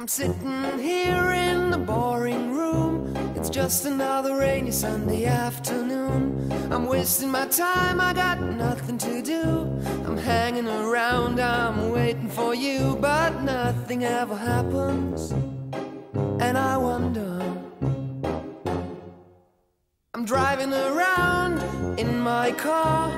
I'm sitting here in the boring room. It's just another rainy Sunday afternoon. I'm wasting my time, I got nothing to do. I'm hanging around, I'm waiting for you, but nothing ever happens. And I wonder. I'm driving around in my car.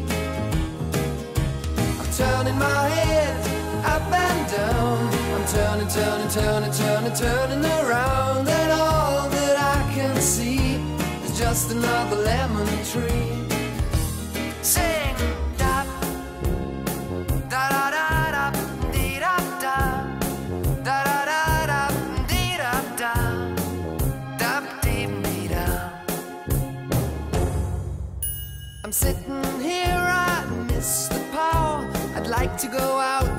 Turning my head up and down. I'm turning, turning, turning, turning, turning around, and all that I can see is just another lemon tree. Sing, da, da da da da, da da, da da da da, dee da da, da dee da. I'm sitting like to go out,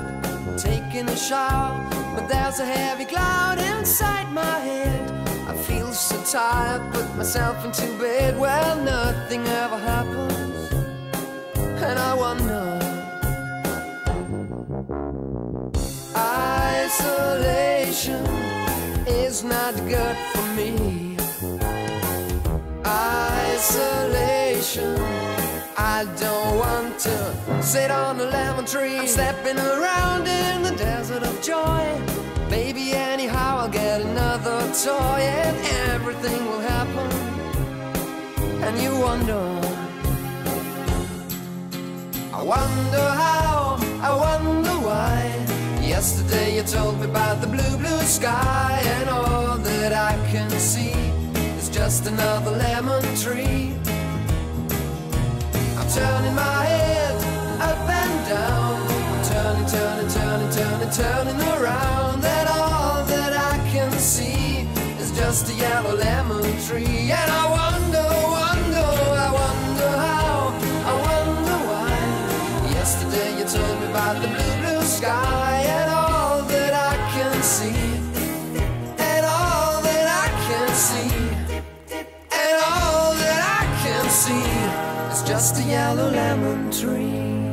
taking a shower, but there's a heavy cloud inside my head. I feel so tired, put myself into bed. Well, nothing ever happens, and I wonder. Isolation is not good for me. To sit on a lemon tree. I'm stepping around in the desert of joy. Maybe anyhow, I'll get another toy and everything will happen. And you wonder. I wonder how, I wonder why. Yesterday you told me about the blue, blue sky, and all that I can see is just another lemon tree. Turning my head up and down. I'm turning, turning, turning, turning, turning around, and all that I can see is just a yellow lemon tree. And I just a yellow lemon tree.